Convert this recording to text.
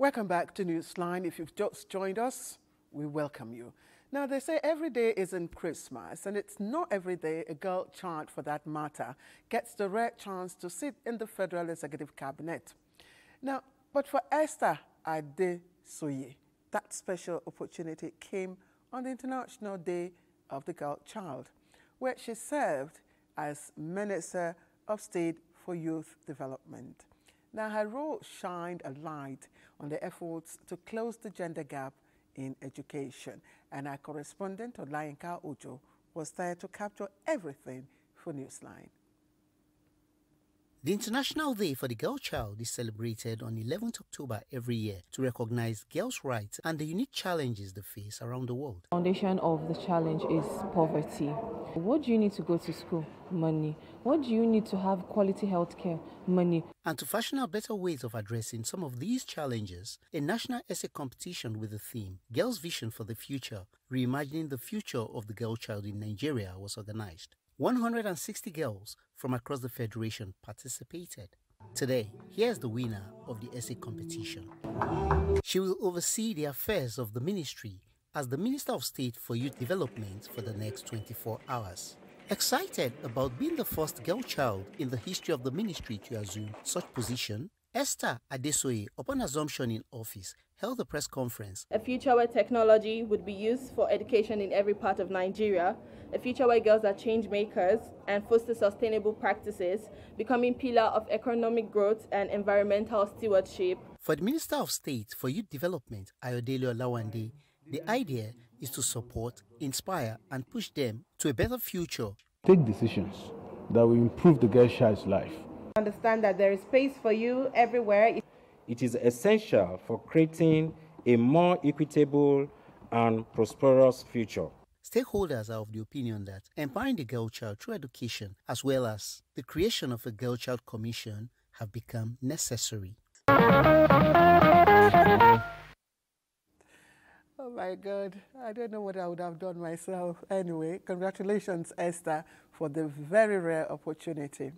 Welcome back to Newsline. If you've just joined us, we welcome you. Now, they say every day isn't Christmas, and it's not every day a girl child, for that matter, gets the rare chance to sit in the Federal Executive Cabinet. Now, but for Esther Adesoye, that special opportunity came on the International Day of the Girl Child, where she served as Minister of State for Youth Development. Now, her role shined a light on the efforts to close the gender gap in education, and our correspondent, Olayinka Ojo, was there to capture everything for Newsline. The International Day for the Girl Child is celebrated on 11th October every year to recognize girls' rights and the unique challenges they face around the world. The foundation of the challenge is poverty. What do you need to go to school? Money. What do you need to have quality health care? Money. And to fashion out better ways of addressing some of these challenges, a national essay competition with the theme Girls' Vision for the Future, reimagining the future of the girl child in Nigeria was organized. 160 girls from across the Federation participated. Today, here's the winner of the essay competition. She will oversee the affairs of the ministry as the Minister of State for Youth Development for the next 24 hours. Excited about being the first girl child in the history of the ministry to assume such position, Esther Adesoye, upon assumption in office, held a press conference. A future where technology would be used for education in every part of Nigeria, a future where girls are change makers and foster sustainable practices, becoming pillar of economic growth and environmental stewardship. For the Minister of State for Youth Development, Ayodele Olawande, the idea is to support, inspire, and push them to a better future. Take decisions that will improve the girl child's life Understand that there is space for you everywhere. It is essential for creating a more equitable and prosperous future. Stakeholders are of the opinion that empowering the girl child through education as well as the creation of a girl child commission have become necessary. Oh my God, I don't know what I would have done myself. Anyway, congratulations, Esther, for the very rare opportunity.